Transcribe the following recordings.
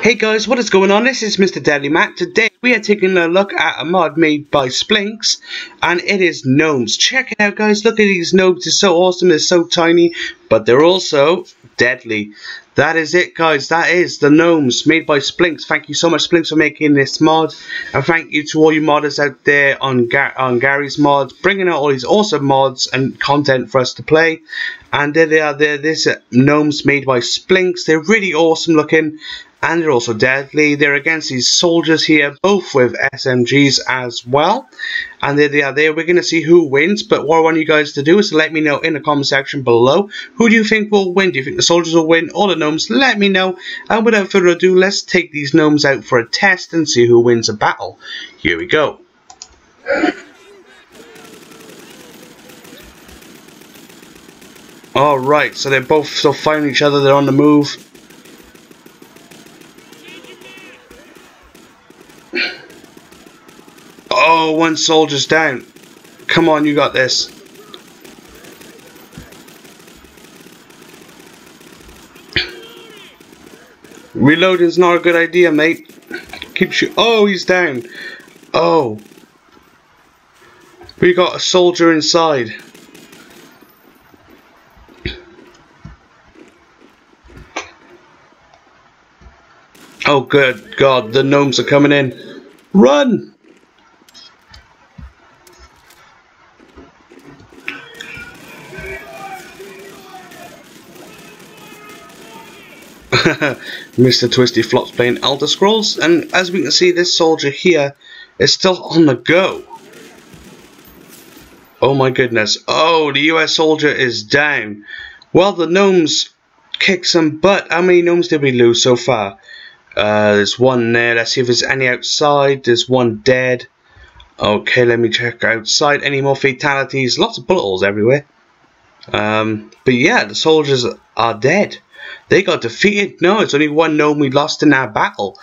Hey guys, what is going on? This is Mr. Deadly Matt. Today we are taking a look at a mod made by Splinks and it is gnomes. Check it out guys, look at these gnomes, they're so awesome, they're so tiny, but they're also deadly. That is it guys, that is the gnomes made by Splinks. Thank you so much Splinks for making this mod and thank you to all you modders out there on, Ga on Garry's Mods, bringing out all these awesome mods and content for us to play. And there they are, there, this uh, gnomes made by Splinks, they're really awesome looking and they're also deadly. They're against these soldiers here, both with SMGs as well. And there they are there. We're going to see who wins, but what I want you guys to do is to let me know in the comment section below. Who do you think will win? Do you think the soldiers will win or the gnomes? Let me know. And without further ado, let's take these gnomes out for a test and see who wins a battle. Here we go. Alright, so they're both still fighting each other, they're on the move. Oh, one soldier's down. Come on, you got this. Reloading's not a good idea, mate. Keeps you. Oh, he's down. Oh. We got a soldier inside. Oh, good God, the gnomes are coming in. Run! Mr. Twisty Flops playing Elder Scrolls, and as we can see, this soldier here is still on the go. Oh my goodness. Oh, the US soldier is down. Well, the gnomes kicked some butt. How many gnomes did we lose so far? Uh, there's one there. Let's see if there's any outside. There's one dead. Okay, let me check outside. Any more fatalities? Lots of bullet holes everywhere. Um, but yeah, the soldiers are dead. They got defeated. No, it's only one gnome we lost in our battle.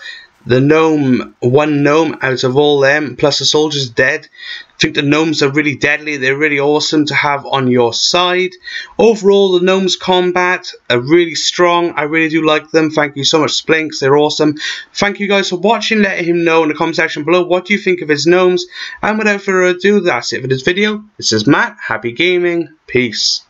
The gnome, one gnome out of all them, plus the soldiers dead. I think the gnomes are really deadly. They're really awesome to have on your side. Overall, the gnomes combat are really strong. I really do like them. Thank you so much, Splinks. They're awesome. Thank you guys for watching. Let him know in the comment section below what you think of his gnomes. And without further ado, that's it for this video. This is Matt. Happy gaming. Peace.